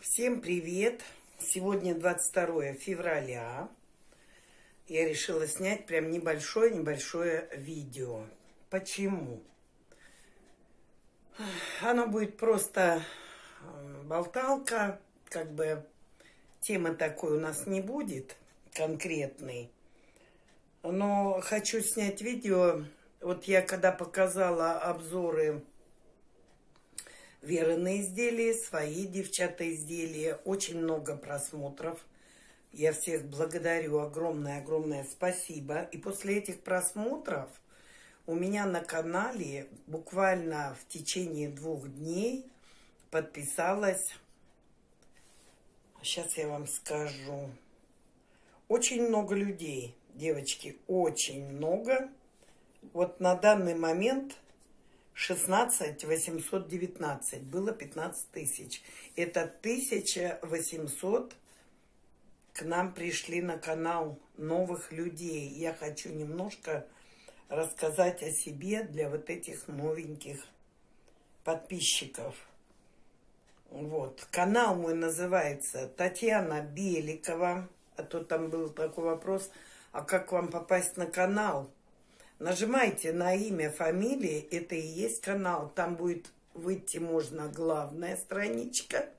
Всем привет! Сегодня 22 февраля. Я решила снять прям небольшое-небольшое видео. Почему? Оно будет просто э, болталка, как бы темы такой у нас не будет конкретной. Но хочу снять видео. Вот я когда показала обзоры Веры на изделия, свои девчата изделия. Очень много просмотров. Я всех благодарю. Огромное-огромное спасибо. И после этих просмотров у меня на канале буквально в течение двух дней подписалась, сейчас я вам скажу, очень много людей, девочки, очень много. Вот на данный момент 16 819, было 15 тысяч. Это 1800 к нам пришли на канал новых людей. Я хочу немножко рассказать о себе для вот этих новеньких подписчиков. Вот. Канал мой называется Татьяна Беликова. А то там был такой вопрос, а как вам попасть на канал? Нажимайте на имя, фамилии, это и есть канал. Там будет выйти можно главная страничка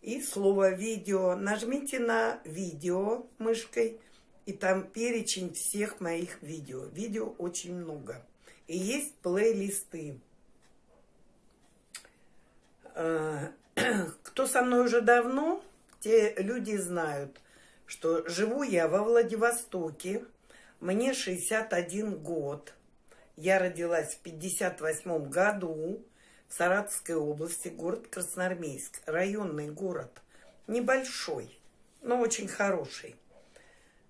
и слово видео. Нажмите на видео мышкой, и там перечень всех моих видео. Видео очень много. И есть плейлисты. Э, кто со мной уже давно, те люди знают, что живу я во Владивостоке, мне 61 год. Я родилась в 58 году в Саратовской области, город Красноармейск. Районный город. Небольшой, но очень хороший.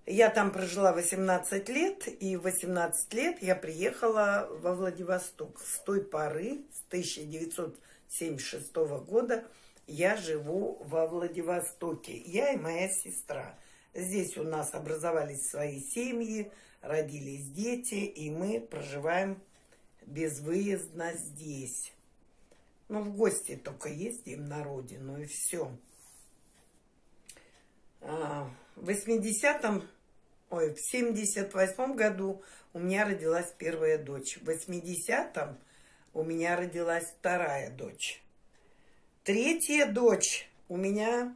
Я там прожила 18 лет, и в 18 лет я приехала во Владивосток. С той поры, с 1976 года, я живу во Владивостоке. Я и моя сестра – Здесь у нас образовались свои семьи, родились дети, и мы проживаем безвыездно здесь. Ну, в гости только ездим на родину, и все. А, в 80-м, ой, в 78-м году у меня родилась первая дочь. В 80-м у меня родилась вторая дочь. Третья дочь у меня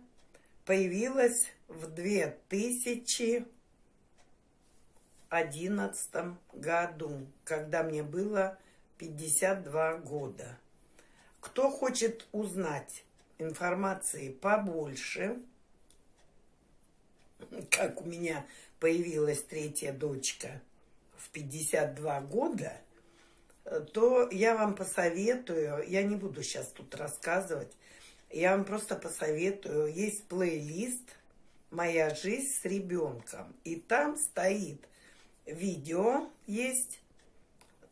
появилась в 2011 году, когда мне было 52 года. Кто хочет узнать информации побольше, как у меня появилась третья дочка в 52 года, то я вам посоветую, я не буду сейчас тут рассказывать, я вам просто посоветую, есть плейлист – моя жизнь с ребенком. И там стоит видео, есть.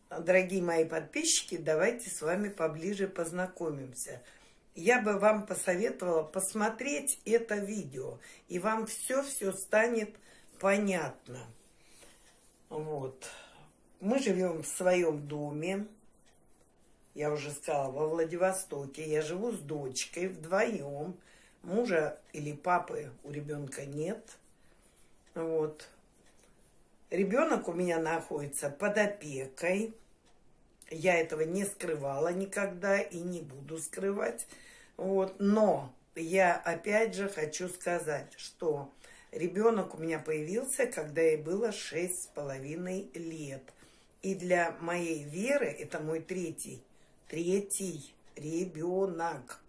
Дорогие мои подписчики, давайте с вами поближе познакомимся. Я бы вам посоветовала посмотреть это видео, и вам все-все станет понятно. Вот. Мы живем в своем доме. Я уже сказала, во Владивостоке. Я живу с дочкой вдвоем. Мужа или папы у ребенка нет. Вот. Ребенок у меня находится под опекой. Я этого не скрывала никогда и не буду скрывать. Вот. Но я опять же хочу сказать, что ребенок у меня появился, когда ей было шесть с половиной лет. И для моей веры это мой третий, третий ребенок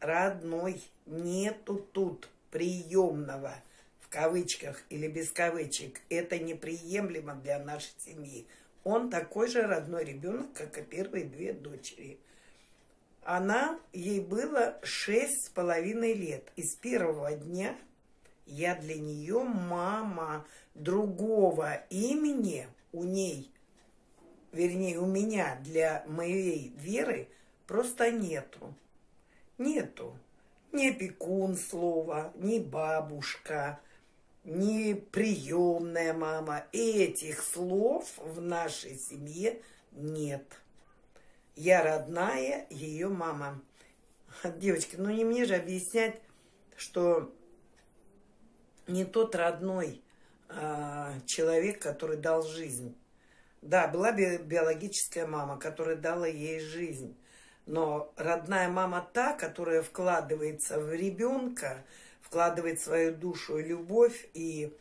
родной, нету тут приемного, в кавычках или без кавычек. Это неприемлемо для нашей семьи. Он такой же родной ребенок, как и первые две дочери. Она, ей было шесть с половиной лет. И с первого дня я для нее мама другого имени у ней, вернее, у меня для моей веры просто нету. Нету. Ни опекун слова, ни бабушка, ни приемная мама. Этих слов в нашей семье нет. Я родная ее мама. девочки, ну не мне же объяснять, что не тот родной а, человек, который дал жизнь. Да, была би биологическая мама, которая дала ей жизнь. Но родная мама та, которая вкладывается в ребенка, вкладывает свою душу и любовь, и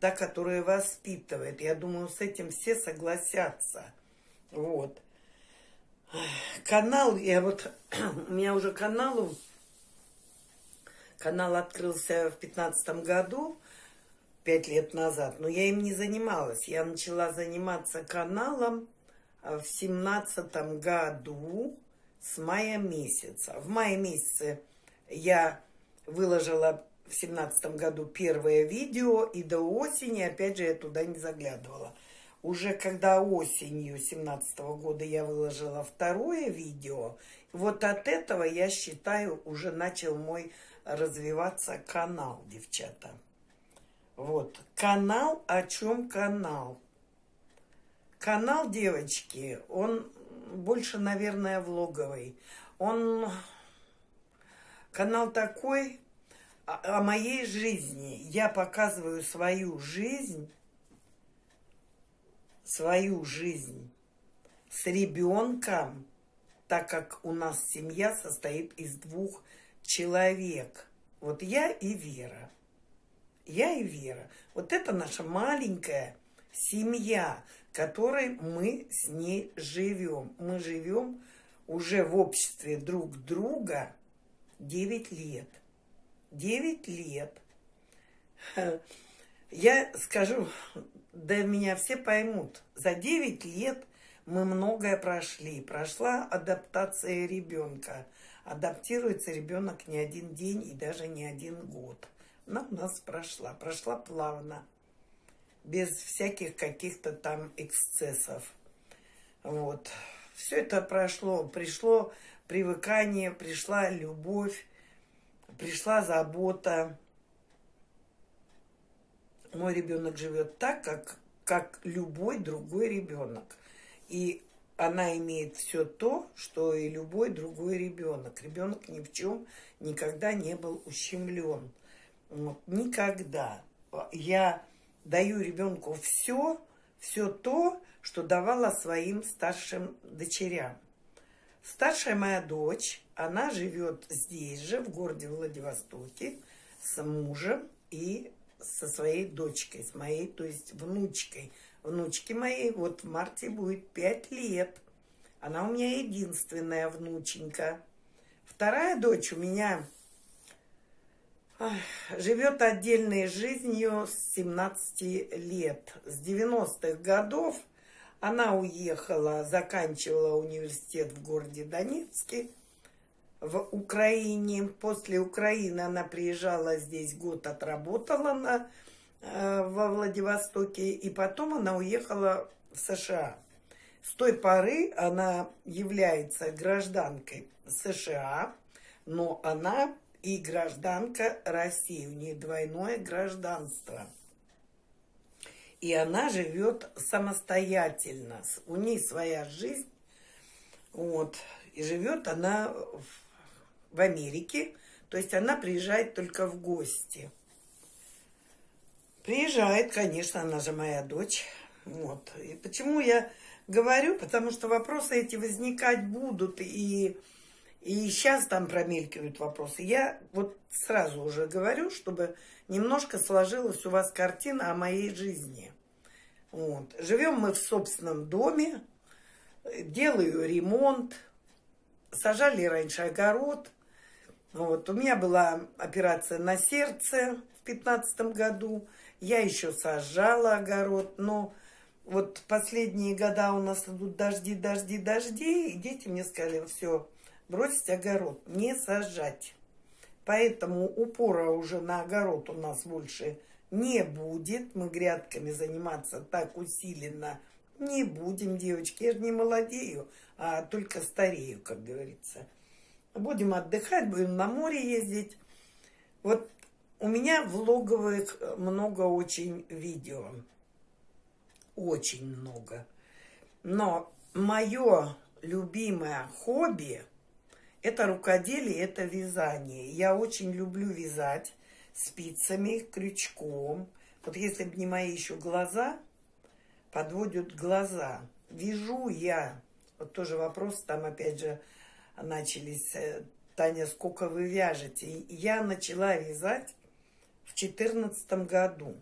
та, которая воспитывает. Я думаю, с этим все согласятся. Вот. Канал, я вот, у меня уже каналу, канал открылся в пятнадцатом году, пять лет назад, но я им не занималась. Я начала заниматься каналом в семнадцатом году с мая месяца. В мае месяце я выложила в семнадцатом году первое видео, и до осени, опять же, я туда не заглядывала. Уже когда осенью семнадцатого года я выложила второе видео, вот от этого, я считаю, уже начал мой развиваться канал, девчата. Вот, канал, о чем канал? Канал, девочки, он больше, наверное, влоговый. Он канал такой о, моей жизни. Я показываю свою жизнь, свою жизнь с ребенком, так как у нас семья состоит из двух человек. Вот я и Вера. Я и Вера. Вот это наша маленькая семья, которой мы с ней живем. Мы живем уже в обществе друг друга 9 лет. 9 лет. Я скажу, да меня все поймут. За 9 лет мы многое прошли. Прошла адаптация ребенка. Адаптируется ребенок не один день и даже не один год она у нас прошла. Прошла плавно, без всяких каких-то там эксцессов. Вот. Все это прошло. Пришло привыкание, пришла любовь, пришла забота. Мой ребенок живет так, как, как любой другой ребенок. И она имеет все то, что и любой другой ребенок. Ребенок ни в чем никогда не был ущемлен. Вот, никогда. Я даю ребенку все, все то, что давала своим старшим дочерям. Старшая моя дочь, она живет здесь же, в городе Владивостоке, с мужем и со своей дочкой, с моей, то есть внучкой. Внучке моей вот в марте будет пять лет. Она у меня единственная внученька. Вторая дочь у меня живет отдельной жизнью с 17 лет. С 90-х годов она уехала, заканчивала университет в городе Донецке, в Украине. После Украины она приезжала здесь, год отработала на, э, во Владивостоке, и потом она уехала в США. С той поры она является гражданкой США, но она и гражданка России. У нее двойное гражданство. И она живет самостоятельно. У нее своя жизнь. Вот. И живет она в Америке. То есть она приезжает только в гости. Приезжает, конечно, она же моя дочь. Вот. И почему я говорю? Потому что вопросы эти возникать будут. И и сейчас там промелькивают вопросы. Я вот сразу уже говорю, чтобы немножко сложилась у вас картина о моей жизни. Вот. Живем мы в собственном доме, делаю ремонт, сажали раньше огород. Вот. У меня была операция на сердце в пятнадцатом году. Я еще сажала огород, но вот последние года у нас идут дожди, дожди, дожди, и дети мне сказали, все, бросить огород, не сажать. Поэтому упора уже на огород у нас больше не будет. Мы грядками заниматься так усиленно не будем, девочки. Я же не молодею, а только старею, как говорится. Будем отдыхать, будем на море ездить. Вот у меня влоговых много очень видео. Очень много. Но мое любимое хобби – Это рукоделие, это вязание. Я очень люблю вязать спицами, крючком. Вот если бы не мои еще глаза, подводят глаза. Вяжу я. Вот тоже вопрос, там опять же начались. Э, Таня, сколько вы вяжете? Я начала вязать в четырнадцатом году.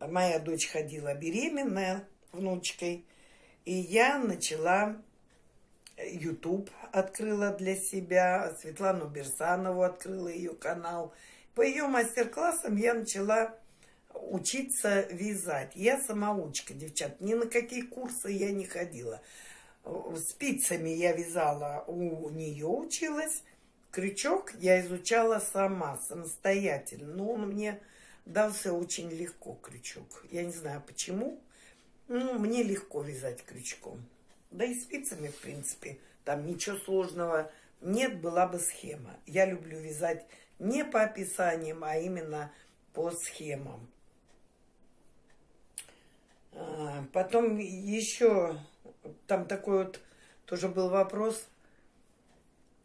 Моя дочь ходила беременная внучкой. И я начала YouTube открыла для себя, Светлану Берсанову открыла ее канал. По ее мастер-классам я начала учиться вязать. Я самоучка, девчат. Ни на какие курсы я не ходила. Спицами я вязала, у нее училась. Крючок я изучала сама, самостоятельно. Но он мне дался очень легко, крючок. Я не знаю почему. Ну, мне легко вязать крючком. Да и спицами, в принципе, там ничего сложного нет, была бы схема. Я люблю вязать не по описаниям, а именно по схемам. А, потом еще там такой вот тоже был вопрос.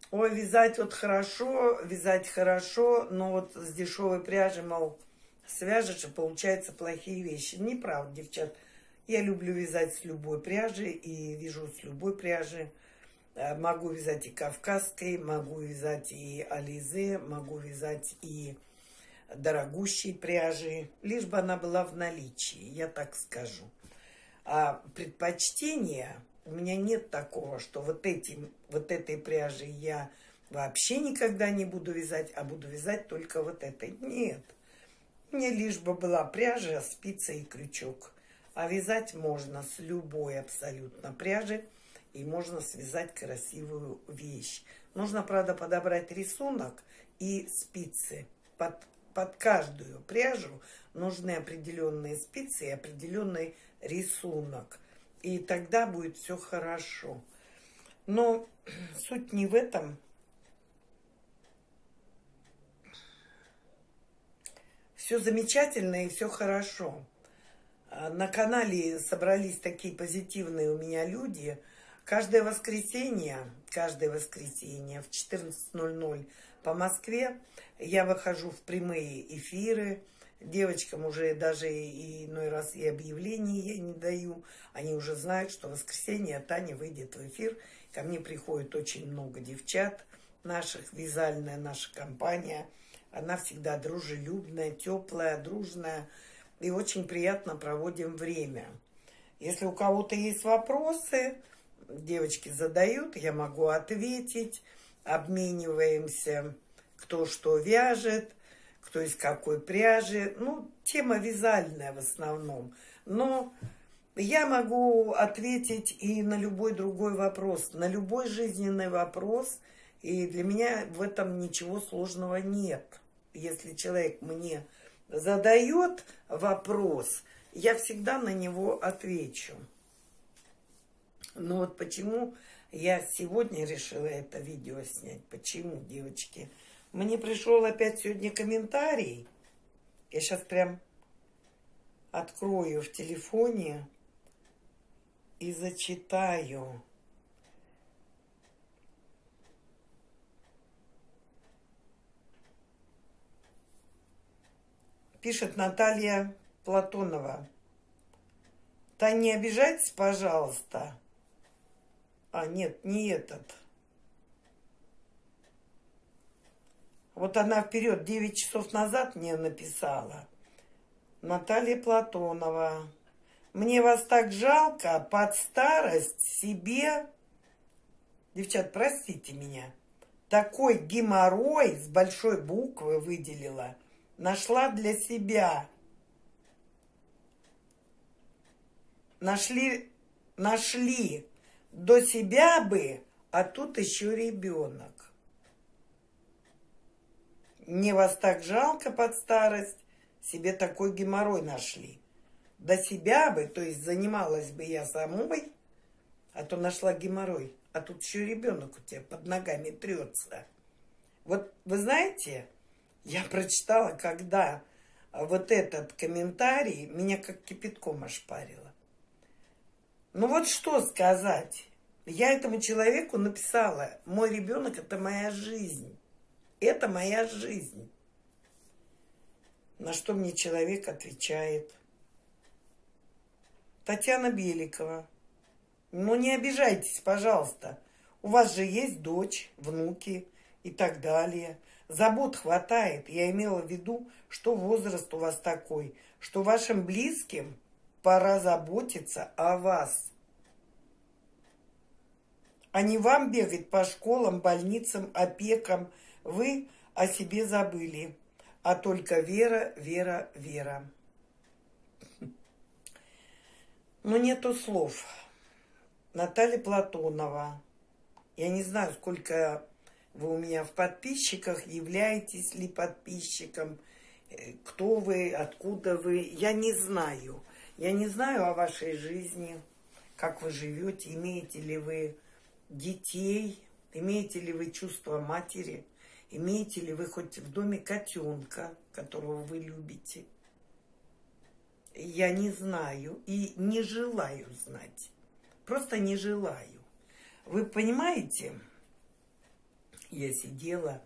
Ой, вязать вот хорошо, вязать хорошо, но вот с дешевой пряжи, мол, свяжешь, и получаются плохие вещи. Неправда, девчат. Я люблю вязать с любой пряжи и вяжу с любой пряжи. Э, могу вязать и кавказской, могу вязать и ализе, могу вязать и дорогущей пряжи, лишь бы она была в наличии, я так скажу. А предпочтения у меня нет такого, что вот, этим, вот этой пряжи я вообще никогда не буду вязать, а буду вязать только вот этой. Нет. Мне лишь бы была пряжа, спица и крючок. А вязать можно с любой абсолютно пряжи. И можно связать красивую вещь. Нужно, правда, подобрать рисунок и спицы. Под, под каждую пряжу нужны определенные спицы и определенный рисунок. И тогда будет все хорошо. Но суть не в этом. Все замечательно и все хорошо. А, на канале собрались такие позитивные у меня люди. Каждое воскресенье, каждое воскресенье в 14.00 по Москве я выхожу в прямые эфиры. Девочкам уже даже иной раз и объявлений я не даю. Они уже знают, что в воскресенье Таня выйдет в эфир. Ко мне приходит очень много девчат наших, вязальная наша компания. Она всегда дружелюбная, теплая, дружная и очень приятно проводим время. Если у кого-то есть вопросы, девочки задают, я могу ответить, обмениваемся, кто что вяжет, кто из какой пряжи. Ну, тема вязальная в основном. Но я могу ответить и на любой другой вопрос, на любой жизненный вопрос. И для меня в этом ничего сложного нет. Если человек мне задает вопрос, я всегда на него отвечу. Но вот почему я сегодня решила это видео снять? Почему, девочки? Мне пришел опять сегодня комментарий. Я сейчас прям открою в телефоне и зачитаю. Пишет Наталья Платонова. Та не обижайтесь, пожалуйста. А, нет, не этот. Вот она вперед 9 часов назад мне написала. Наталья Платонова. Мне вас так жалко, под старость себе... Девчат, простите меня. Такой геморрой с большой буквы выделила – нашла для себя. Нашли, нашли до себя бы, а тут еще ребенок. Мне вас так жалко под старость, себе такой геморрой нашли. До себя бы, то есть занималась бы я самой, а то нашла геморрой. А тут еще ребенок у тебя под ногами трется. Вот вы знаете, я прочитала, когда вот этот комментарий меня как кипятком ошпарило. Ну вот что сказать? Я этому человеку написала, мой ребенок это моя жизнь. Это моя жизнь. На что мне человек отвечает. Татьяна Беликова. Ну не обижайтесь, пожалуйста. У вас же есть дочь, внуки и так далее. Забот хватает. Я имела в виду, что возраст у вас такой, что вашим близким пора заботиться о вас а не вам бегать по школам, больницам, опекам. Вы о себе забыли, а только вера, вера, вера. Но нету слов. Наталья Платонова. Я не знаю, сколько вы у меня в подписчиках, являетесь ли подписчиком, э, кто вы, откуда вы. Я не знаю. Я не знаю о вашей жизни, как вы живете, имеете ли вы детей, имеете ли вы чувство матери, имеете ли вы хоть в доме котенка, которого вы любите. Я не знаю и не желаю знать. Просто не желаю. Вы понимаете, я сидела,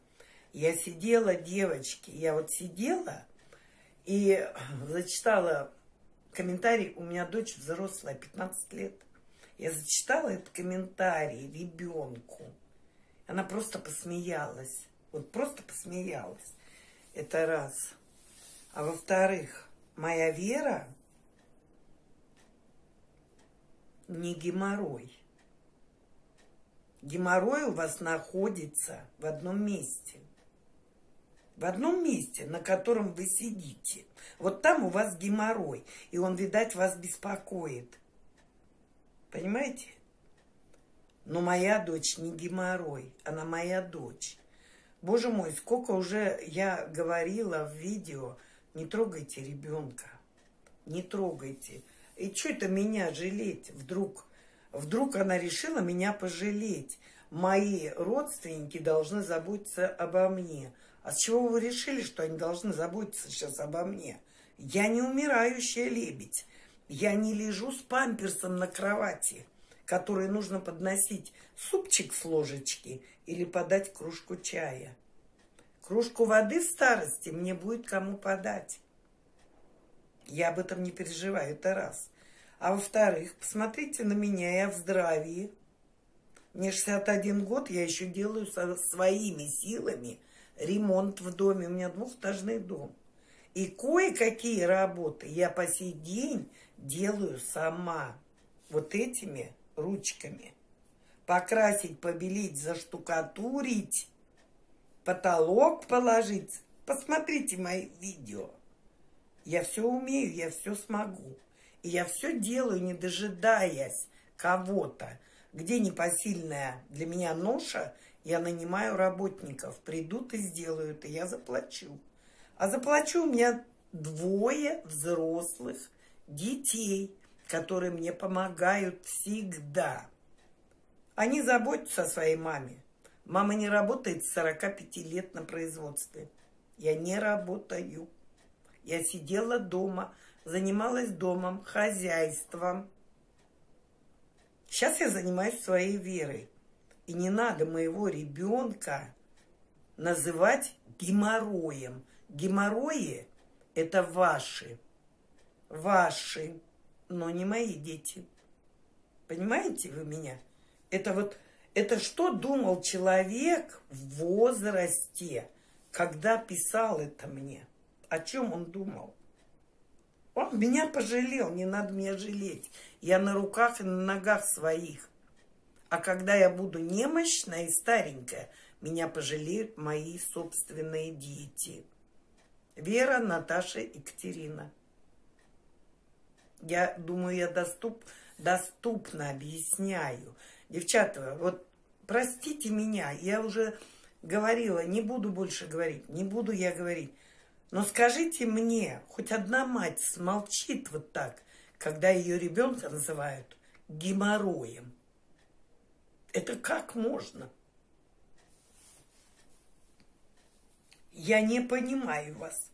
я сидела, девочки, я вот сидела и зачитала комментарий, у меня дочь взрослая, 15 лет – я зачитала этот комментарий ребенку. Она просто посмеялась. Вот просто посмеялась. Это раз. А во-вторых, моя вера не геморрой. Геморрой у вас находится в одном месте. В одном месте, на котором вы сидите. Вот там у вас геморрой. И он, видать, вас беспокоит. Понимаете? Но моя дочь не геморрой, она моя дочь. Боже мой, сколько уже я говорила в видео, не трогайте ребенка, не трогайте. И что это меня жалеть вдруг? Вдруг она решила меня пожалеть. Мои родственники должны заботиться обо мне. А с чего вы решили, что они должны заботиться сейчас обо мне? Я не умирающая лебедь. Я не лежу с памперсом на кровати, который нужно подносить супчик с ложечки или подать кружку чая. Кружку воды в старости мне будет кому подать. Я об этом не переживаю, это раз. А во-вторых, посмотрите на меня, я в здравии. Мне 61 год, я еще делаю со своими силами ремонт в доме. У меня двухэтажный дом. И кое-какие работы я по сей день делаю сама. Вот этими ручками. Покрасить, побелить, заштукатурить, потолок положить. Посмотрите мои видео. Я все умею, я все смогу. И я все делаю, не дожидаясь кого-то. Где непосильная для меня ноша, я нанимаю работников. Придут и сделают, и я заплачу. А заплачу у меня двое взрослых детей, которые мне помогают всегда. Они заботятся о своей маме. Мама не работает с 45 лет на производстве. Я не работаю. Я сидела дома, занималась домом, хозяйством. Сейчас я занимаюсь своей верой. И не надо моего ребенка называть геморроем. Геморрои – это ваши. Ваши, но не мои дети. Понимаете вы меня? Это вот, это что думал человек в возрасте, когда писал это мне? О чем он думал? Он меня пожалел, не надо меня жалеть. Я на руках и на ногах своих. А когда я буду немощная и старенькая, меня пожалеют мои собственные дети. Вера, Наташа, Екатерина. Я думаю, я доступ, доступно объясняю. Девчата, вот простите меня, я уже говорила, не буду больше говорить, не буду я говорить. Но скажите мне, хоть одна мать смолчит вот так, когда ее ребенка называют геморроем. Это как можно? Я не понимаю вас.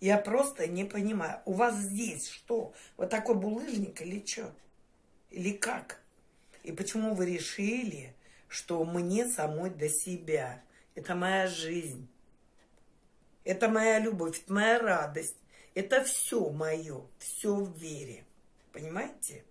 Я просто не понимаю. У вас здесь что? Вот такой булыжник или что? Или как? И почему вы решили, что мне самой до себя? Это моя жизнь. Это моя любовь, моя радость. Это все мое, все в вере. Понимаете?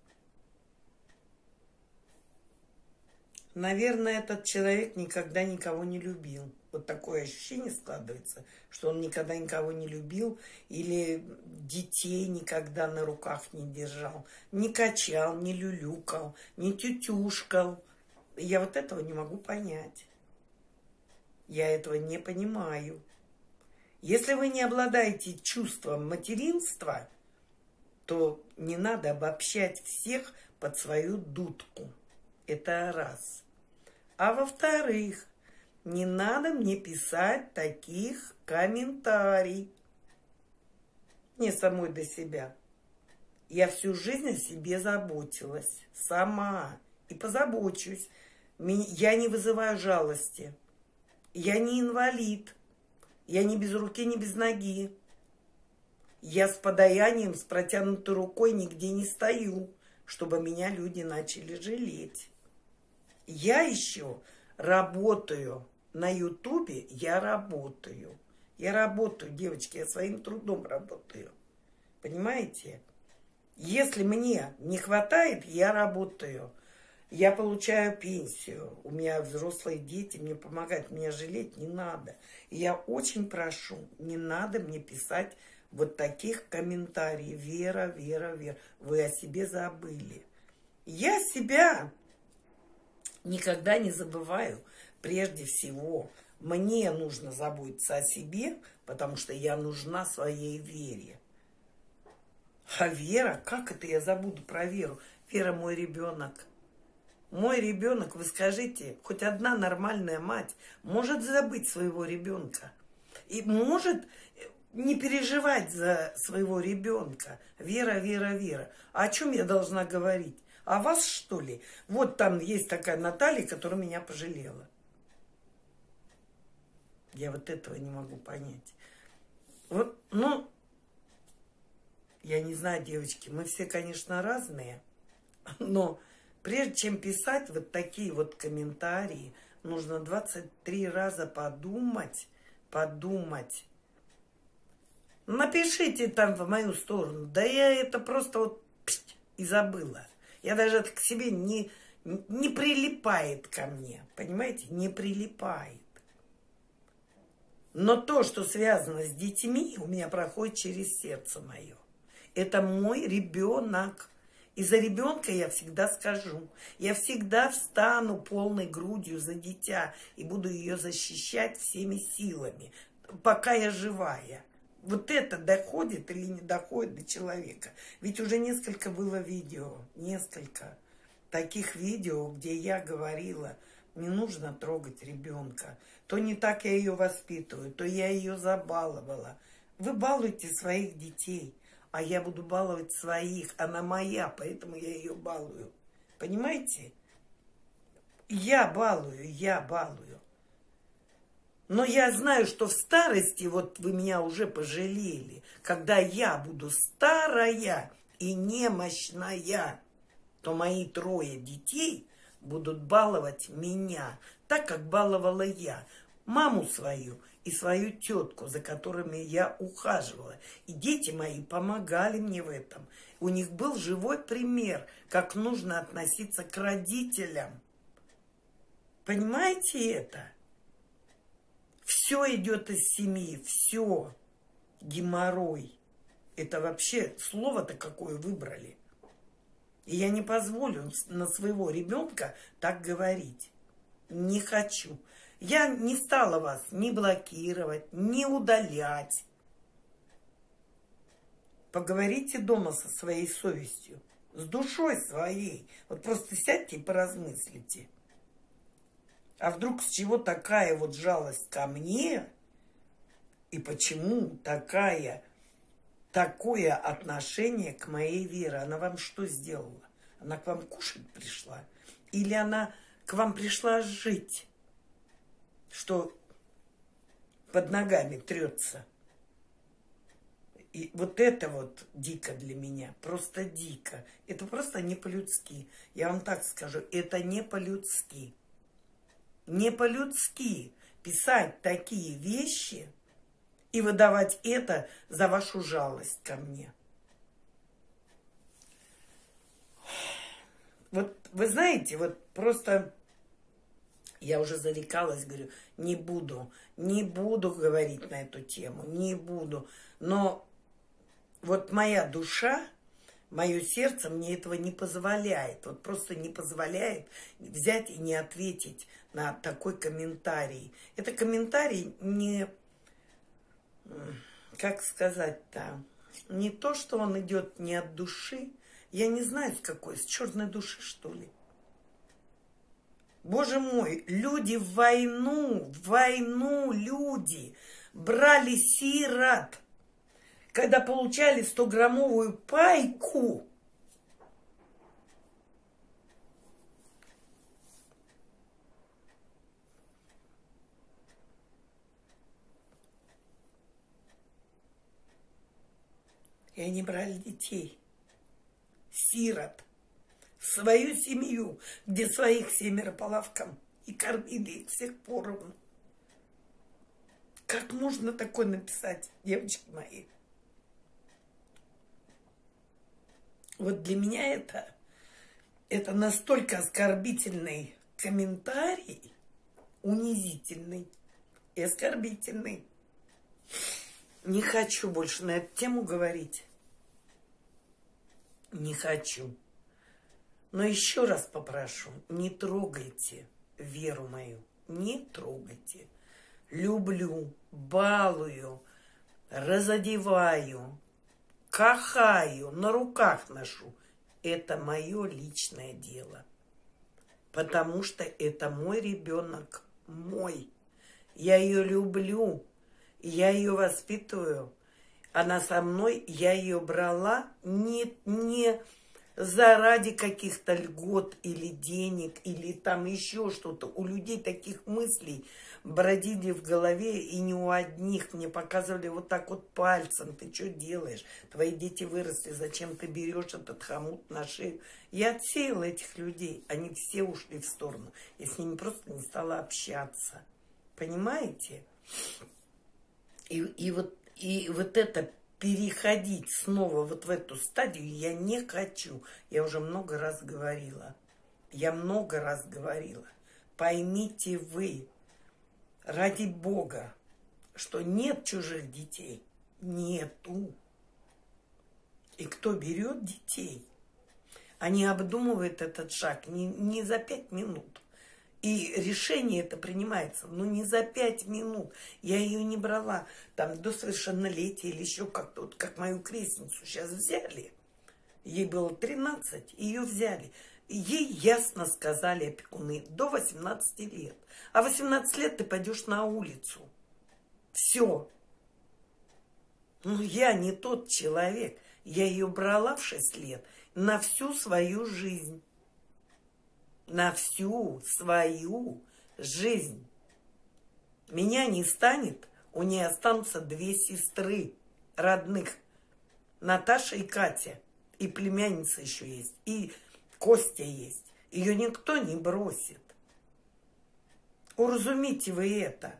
Наверное, этот человек никогда никого не любил. Вот такое ощущение складывается, что он никогда никого не любил или детей никогда на руках не держал, не качал, не люлюкал, не тютюшкал. Я вот этого не могу понять. Я этого не понимаю. Если вы не обладаете чувством материнства, то не надо обобщать всех под свою дудку. Это раз. А во-вторых, не надо мне писать таких комментариев. Не самой до себя. Я всю жизнь о себе заботилась. Сама. И позабочусь. Я не вызываю жалости. Я не инвалид. Я не без руки, не без ноги. Я с подаянием, с протянутой рукой нигде не стою, чтобы меня люди начали жалеть. Я еще работаю на Ютубе, я работаю. Я работаю, девочки, я своим трудом работаю. Понимаете? Если мне не хватает, я работаю. Я получаю пенсию. У меня взрослые дети, мне помогают. Меня жалеть не надо. И я очень прошу, не надо мне писать вот таких комментариев. Вера, Вера, Вера. Вы о себе забыли. Я себя никогда не забываю. Прежде всего, мне нужно заботиться о себе, потому что я нужна своей вере. А Вера, как это я забуду про Веру? Вера мой ребенок. Мой ребенок, вы скажите, хоть одна нормальная мать может забыть своего ребенка и может не переживать за своего ребенка. Вера, Вера, Вера. А о чем я должна говорить? А вас, что ли? Вот там есть такая Наталья, которая меня пожалела. Я вот этого не могу понять. Вот, ну, я не знаю, девочки, мы все, конечно, разные, но прежде чем писать вот такие вот комментарии, нужно 23 раза подумать, подумать. Напишите там в мою сторону. Да я это просто вот и забыла. Я даже это к себе не, не прилипает ко мне. Понимаете? Не прилипает. Но то, что связано с детьми, у меня проходит через сердце мое. Это мой ребенок. И за ребенка я всегда скажу. Я всегда встану полной грудью за дитя и буду ее защищать всеми силами, пока я живая. Вот это доходит или не доходит до человека. Ведь уже несколько было видео, несколько таких видео, где я говорила, не нужно трогать ребенка. То не так я ее воспитываю, то я ее забаловала. Вы балуете своих детей, а я буду баловать своих. Она моя, поэтому я ее балую. Понимаете? Я балую, я балую. Но я знаю, что в старости, вот вы меня уже пожалели, когда я буду старая и немощная, то мои трое детей будут баловать меня, так как баловала я, маму свою и свою тетку, за которыми я ухаживала. И дети мои помогали мне в этом. У них был живой пример, как нужно относиться к родителям. Понимаете это? Все идет из семьи, все. Геморрой. Это вообще слово-то какое выбрали. И я не позволю на своего ребенка так говорить. Не хочу. Я не стала вас ни блокировать, ни удалять. Поговорите дома со своей совестью, с душой своей. Вот просто сядьте и поразмыслите. А вдруг с чего такая вот жалость ко мне? И почему такая, такое отношение к моей Вере? Она вам что сделала? Она к вам кушать пришла? Или она к вам пришла жить? Что под ногами трется? И вот это вот дико для меня, просто дико. Это просто не по-людски. Я вам так скажу, это не по-людски. Не по-людски писать такие вещи и выдавать это за вашу жалость ко мне. Вот вы знаете, вот просто я уже зарекалась, говорю, не буду, не буду говорить на эту тему, не буду. Но вот моя душа, мое сердце мне этого не позволяет. Вот просто не позволяет взять и не ответить на такой комментарий. Это комментарий не, как сказать-то, не то, что он идет не от души. Я не знаю, с какой, с черной души, что ли. Боже мой, люди в войну, в войну люди брали сирот когда получали 100-граммовую пайку, И они брали детей, сирот, свою семью, где своих семеро по лавкам, и кормили их всех поровну. Как можно такое написать, девочки мои? Вот для меня это, это настолько оскорбительный комментарий, унизительный и оскорбительный. Не хочу больше на эту тему говорить. Не хочу. Но еще раз попрошу, не трогайте веру мою. Не трогайте. Люблю, балую, разодеваю, кахаю, на руках ношу. Это мое личное дело. Потому что это мой ребенок, мой. Я ее люблю, я ее воспитываю. Она со мной, я ее брала не, не заради каких-то льгот или денег, или там еще что-то. У людей таких мыслей бродили в голове, и не у одних. Мне показывали вот так вот пальцем, ты что делаешь? Твои дети выросли, зачем ты берешь этот хомут на шею? Я отсеяла этих людей, они все ушли в сторону. Я с ними просто не стала общаться. Понимаете? И, и, вот, и вот это переходить снова вот в эту стадию я не хочу. Я уже много раз говорила. Я много раз говорила. Поймите вы, ради Бога, что нет чужих детей. Нету. И кто берет детей, они обдумывают этот шаг не, не за пять минут. И решение это принимается, но не за пять минут. Я ее не брала там до совершеннолетия или еще как-то, вот как мою крестницу сейчас взяли. Ей было 13, ее взяли. Ей ясно сказали опекуны, до 18 лет. А 18 лет ты пойдешь на улицу. Все. Ну, я не тот человек. Я ее брала в 6 лет на всю свою жизнь на всю свою жизнь. Меня не станет, у нее останутся две сестры родных. Наташа и Катя. И племянница еще есть. И Костя есть. Ее никто не бросит. Уразумите вы это.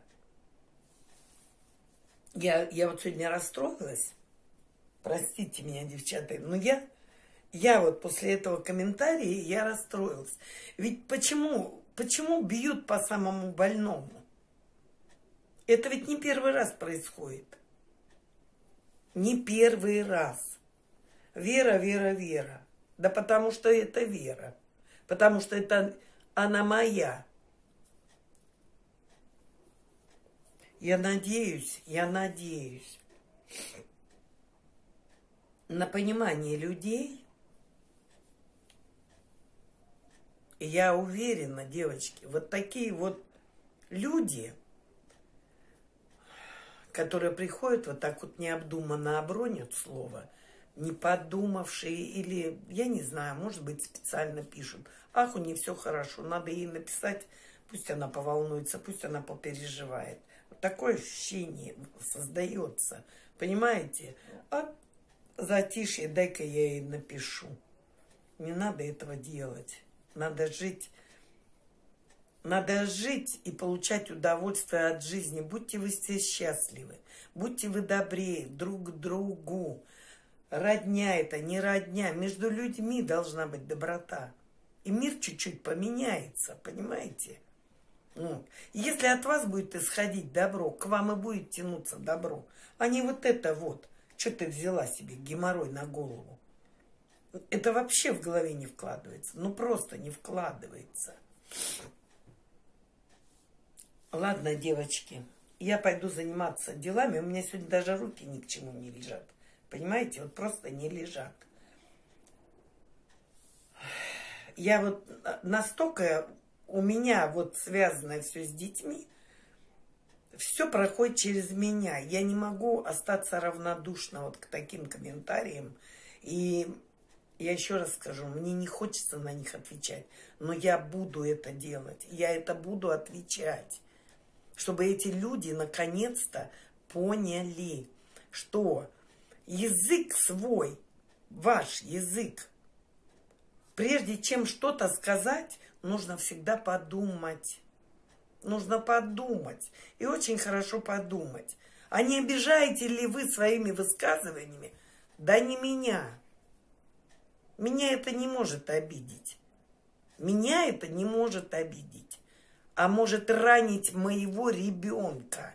Я, я вот сегодня расстроилась. Простите меня, девчата, но я я вот после этого комментария, я расстроилась. Ведь почему, почему бьют по самому больному? Это ведь не первый раз происходит. Не первый раз. Вера, вера, вера. Да потому что это вера. Потому что это она моя. Я надеюсь, я надеюсь на понимание людей, я уверена, девочки, вот такие вот люди, которые приходят вот так вот необдуманно обронят слово, не подумавшие или, я не знаю, может быть, специально пишут. Ах, у нее все хорошо, надо ей написать, пусть она поволнуется, пусть она попереживает. Вот такое ощущение создается. Понимаете? А затишье, дай-ка я ей напишу. Не надо этого делать. Надо жить. Надо жить и получать удовольствие от жизни. Будьте вы все счастливы. Будьте вы добрее друг к другу. Родня это, не родня. Между людьми должна быть доброта. И мир чуть-чуть поменяется, понимаете? Вот. Если от вас будет исходить добро, к вам и будет тянуться добро. А не вот это вот. Что ты взяла себе геморрой на голову? Это вообще в голове не вкладывается. Ну просто не вкладывается. Ладно, девочки, я пойду заниматься делами. У меня сегодня даже руки ни к чему не лежат. Понимаете, вот просто не лежат. Я вот настолько у меня вот связано все с детьми, все проходит через меня. Я не могу остаться равнодушна вот к таким комментариям. И я еще раз скажу, мне не хочется на них отвечать, но я буду это делать. Я это буду отвечать. Чтобы эти люди наконец-то поняли, что язык свой, ваш язык, прежде чем что-то сказать, нужно всегда подумать. Нужно подумать. И очень хорошо подумать. А не обижаете ли вы своими высказываниями? Да не меня. Меня это не может обидеть. Меня это не может обидеть. А может ранить моего ребенка.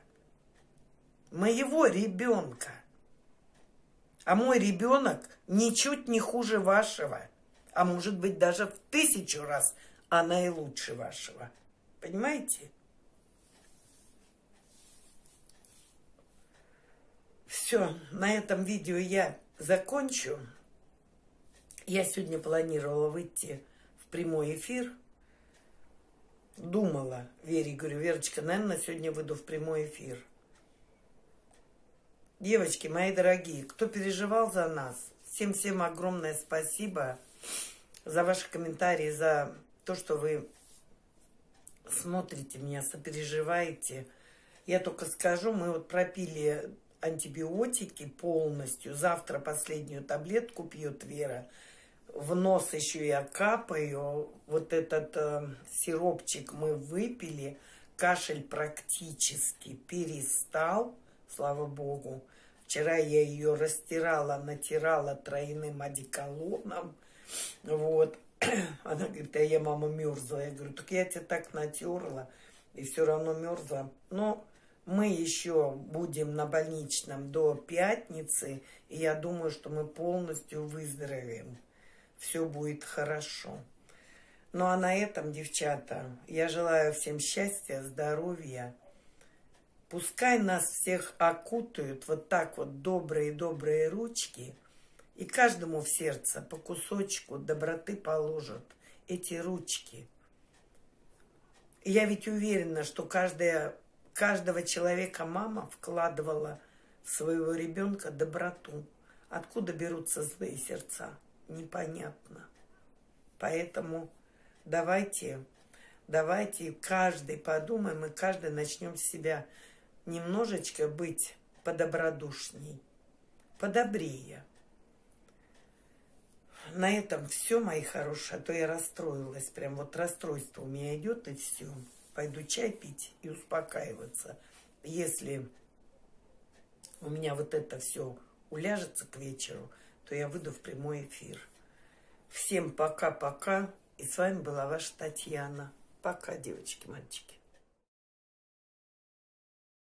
Моего ребенка. А мой ребенок ничуть не хуже вашего. А может быть даже в тысячу раз, а наилучше вашего. Понимаете? Все, на этом видео я закончу. Я сегодня планировала выйти в прямой эфир. Думала Вере, говорю, Верочка, наверное, сегодня выйду в прямой эфир. Девочки, мои дорогие, кто переживал за нас, всем-всем огромное спасибо за ваши комментарии, за то, что вы смотрите меня, сопереживаете. Я только скажу, мы вот пропили антибиотики полностью. Завтра последнюю таблетку пьет Вера. В нос еще я капаю. Вот этот э, сиропчик мы выпили. Кашель практически перестал, слава богу. Вчера я ее растирала, натирала тройным одеколоном. Вот. Она говорит, а я, мама, мерзла. Я говорю, так я тебя так натерла, и все равно мерзла. Но мы еще будем на больничном до пятницы, и я думаю, что мы полностью выздоровеем. Все будет хорошо. Ну а на этом, девчата, я желаю всем счастья, здоровья. Пускай нас всех окутают вот так вот добрые-добрые ручки, и каждому в сердце по кусочку доброты положат эти ручки. Я ведь уверена, что каждая каждого человека мама вкладывала в своего ребенка доброту. Откуда берутся злые сердца? Непонятно. Поэтому давайте, давайте каждый подумаем, и каждый начнем с себя немножечко быть подобродушней, подобрее. На этом все, мои хорошие, а то я расстроилась. Прям вот расстройство у меня идет и все пойду чай пить и успокаиваться. Если у меня вот это все уляжется к вечеру, то я выйду в прямой эфир. Всем пока-пока. И с вами была ваша Татьяна. Пока, девочки, мальчики.